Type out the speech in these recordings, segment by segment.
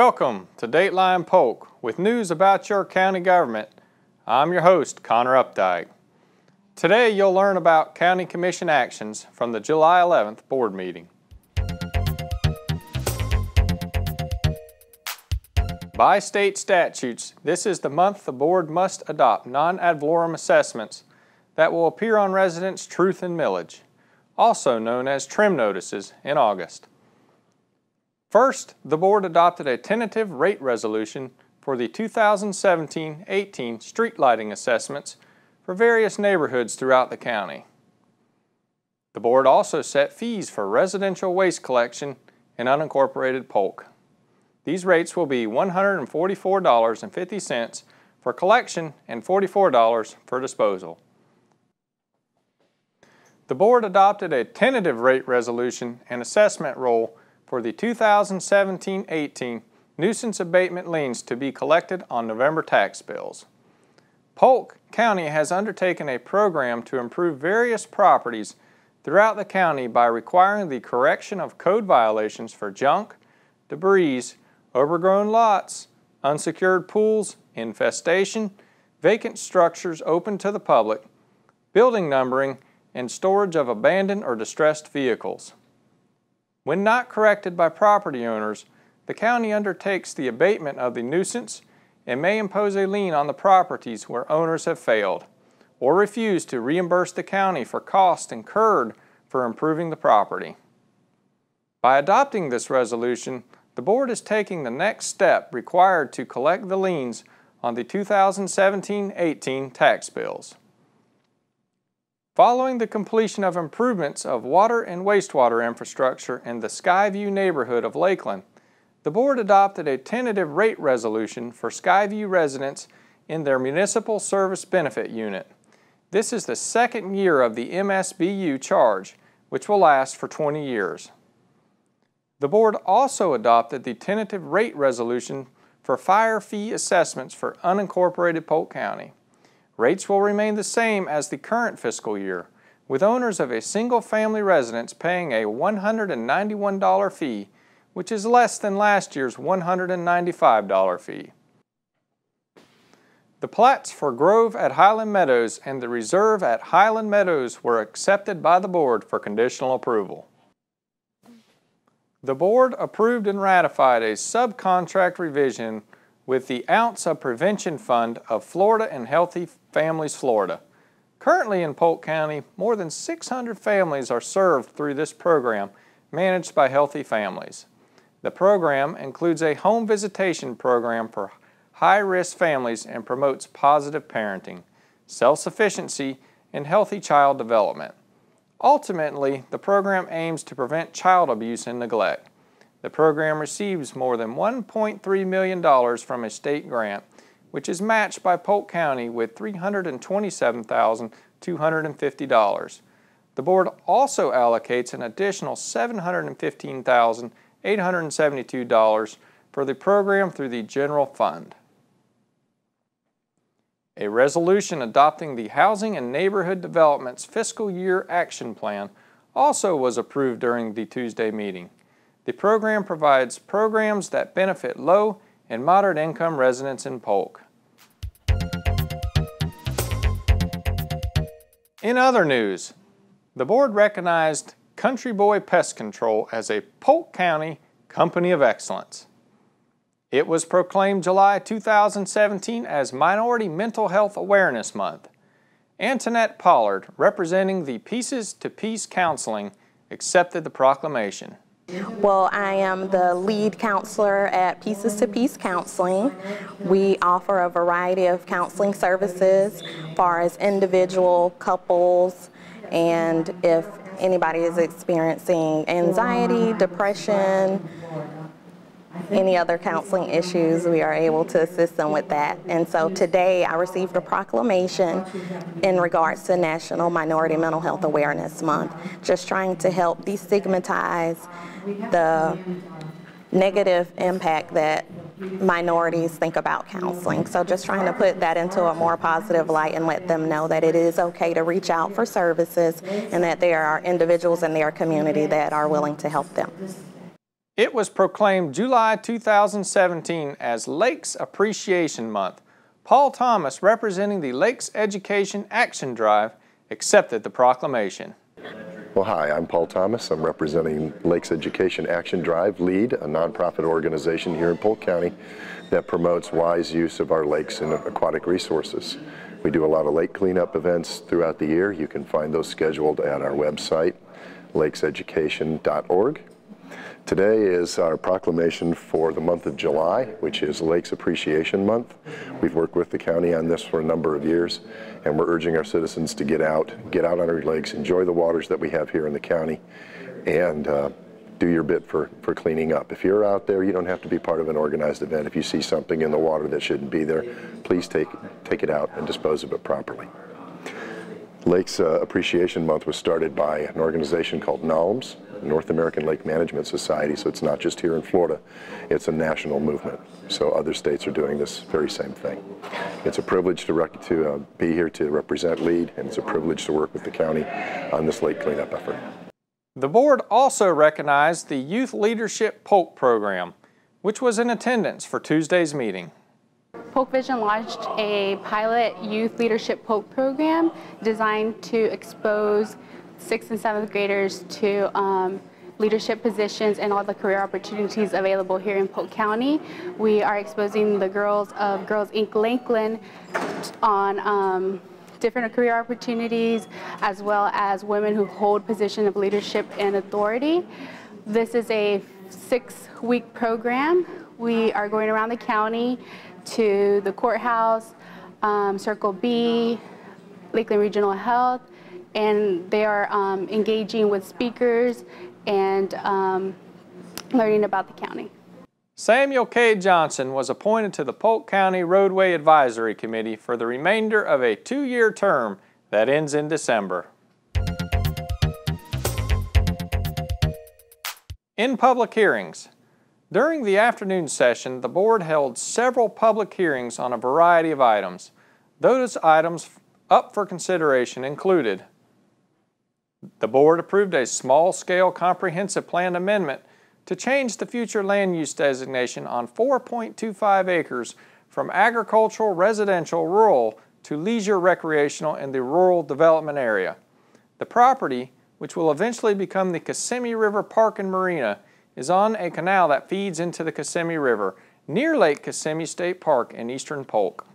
Welcome to Dateline Polk with news about your county government. I'm your host, Connor Updike. Today you'll learn about County Commission actions from the July 11th board meeting. By state statutes, this is the month the board must adopt non-ad valorem assessments that will appear on residents' truth and millage, also known as trim notices, in August. First, the board adopted a tentative rate resolution for the 2017-18 street lighting assessments for various neighborhoods throughout the county. The board also set fees for residential waste collection in unincorporated Polk. These rates will be $144.50 for collection and $44 for disposal. The board adopted a tentative rate resolution and assessment roll for the 2017-18 nuisance abatement liens to be collected on November tax bills. Polk County has undertaken a program to improve various properties throughout the county by requiring the correction of code violations for junk, debris, overgrown lots, unsecured pools, infestation, vacant structures open to the public, building numbering, and storage of abandoned or distressed vehicles. When not corrected by property owners, the county undertakes the abatement of the nuisance and may impose a lien on the properties where owners have failed or refuse to reimburse the county for costs incurred for improving the property. By adopting this resolution, the board is taking the next step required to collect the liens on the 2017-18 tax bills. Following the completion of improvements of water and wastewater infrastructure in the Skyview neighborhood of Lakeland, the board adopted a tentative rate resolution for Skyview residents in their Municipal Service Benefit Unit. This is the second year of the MSBU charge, which will last for 20 years. The board also adopted the tentative rate resolution for fire fee assessments for unincorporated Polk County. Rates will remain the same as the current fiscal year, with owners of a single-family residence paying a $191 fee, which is less than last year's $195 fee. The plats for Grove at Highland Meadows and the Reserve at Highland Meadows were accepted by the board for conditional approval. The board approved and ratified a subcontract revision with the Ounce of Prevention Fund of Florida and Healthy Families Florida. Currently in Polk County, more than 600 families are served through this program managed by Healthy Families. The program includes a home visitation program for high-risk families and promotes positive parenting, self-sufficiency, and healthy child development. Ultimately, the program aims to prevent child abuse and neglect. The program receives more than $1.3 million from a state grant, which is matched by Polk County with $327,250. The board also allocates an additional $715,872 for the program through the general fund. A resolution adopting the Housing and Neighborhood Development's Fiscal Year Action Plan also was approved during the Tuesday meeting. The program provides programs that benefit low and moderate income residents in Polk. In other news, the board recognized Country Boy Pest Control as a Polk County Company of Excellence. It was proclaimed July 2017 as Minority Mental Health Awareness Month. Antoinette Pollard, representing the Pieces to Peace Counseling, accepted the proclamation. Well, I am the lead counselor at Pieces to Peace Counseling. We offer a variety of counseling services far as individual, couples, and if anybody is experiencing anxiety, depression, any other counseling issues, we are able to assist them with that. And so today I received a proclamation in regards to National Minority Mental Health Awareness Month, just trying to help destigmatize the negative impact that minorities think about counseling. So just trying to put that into a more positive light and let them know that it is okay to reach out for services and that there are individuals in their community that are willing to help them. It was proclaimed July 2017 as Lakes Appreciation Month. Paul Thomas, representing the Lakes Education Action Drive, accepted the proclamation. Well, hi, I'm Paul Thomas. I'm representing Lakes Education Action Drive, LEAD, a nonprofit organization here in Polk County that promotes wise use of our lakes and aquatic resources. We do a lot of lake cleanup events throughout the year. You can find those scheduled at our website, lakeseducation.org. Today is our proclamation for the month of July, which is Lakes Appreciation Month. We've worked with the county on this for a number of years, and we're urging our citizens to get out, get out on our lakes, enjoy the waters that we have here in the county, and uh, do your bit for, for cleaning up. If you're out there, you don't have to be part of an organized event. If you see something in the water that shouldn't be there, please take, take it out and dispose of it properly. Lakes uh, Appreciation Month was started by an organization called NALMS, North American Lake Management Society, so it's not just here in Florida, it's a national movement. So other states are doing this very same thing. It's a privilege to, to uh, be here to represent LEAD, and it's a privilege to work with the county on this lake cleanup effort. The board also recognized the Youth Leadership Polk program, which was in attendance for Tuesday's meeting. Polk Vision launched a pilot youth leadership Polk program designed to expose sixth and seventh graders to um, leadership positions and all the career opportunities available here in Polk County. We are exposing the girls of Girls Inc. Lakeland on um, different career opportunities as well as women who hold position of leadership and authority. This is a six-week program. We are going around the county to the courthouse, um, Circle B, Lakeland Regional Health, and they are um, engaging with speakers and um, learning about the county. Samuel K. Johnson was appointed to the Polk County Roadway Advisory Committee for the remainder of a two-year term that ends in December. In public hearings, during the afternoon session, the board held several public hearings on a variety of items. Those items up for consideration included the board approved a small-scale comprehensive plan amendment to change the future land use designation on 4.25 acres from agricultural, residential, rural to leisure recreational in the rural development area. The property, which will eventually become the Kissimmee River Park and Marina, is on a canal that feeds into the Kissimmee River near Lake Kissimmee State Park in eastern Polk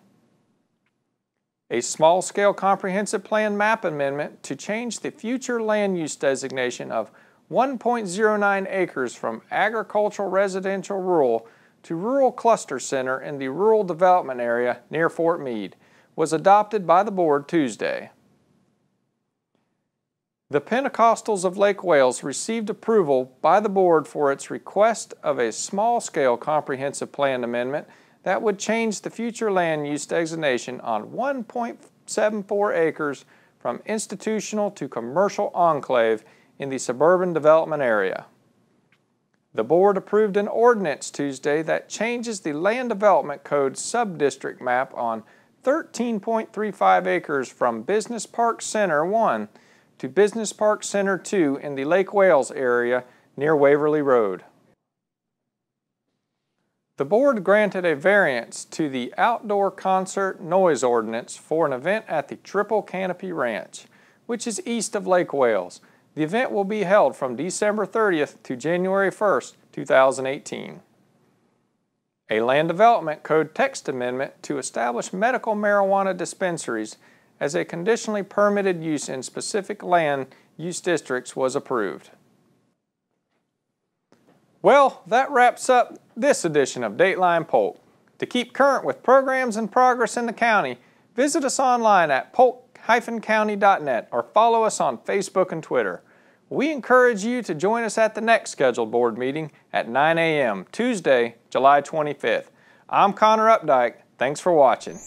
a small-scale comprehensive plan map amendment to change the future land use designation of 1.09 acres from agricultural residential rural to rural cluster center in the rural development area near Fort Meade was adopted by the board Tuesday. The Pentecostals of Lake Wales received approval by the board for its request of a small-scale comprehensive plan amendment that would change the future land use designation on 1.74 acres from institutional to commercial enclave in the suburban development area. The board approved an ordinance Tuesday that changes the Land Development Code subdistrict map on 13.35 acres from Business Park Center 1 to Business Park Center 2 in the Lake Wales area near Waverly Road. The board granted a variance to the outdoor concert noise ordinance for an event at the Triple Canopy Ranch, which is east of Lake Wales. The event will be held from December 30th to January 1st, 2018. A Land Development Code text amendment to establish medical marijuana dispensaries as a conditionally permitted use in specific land use districts was approved. Well, that wraps up this edition of Dateline Polk. To keep current with programs and progress in the county, visit us online at polk-county.net or follow us on Facebook and Twitter. We encourage you to join us at the next scheduled board meeting at 9 a.m. Tuesday, July 25th. I'm Connor Updike. Thanks for watching.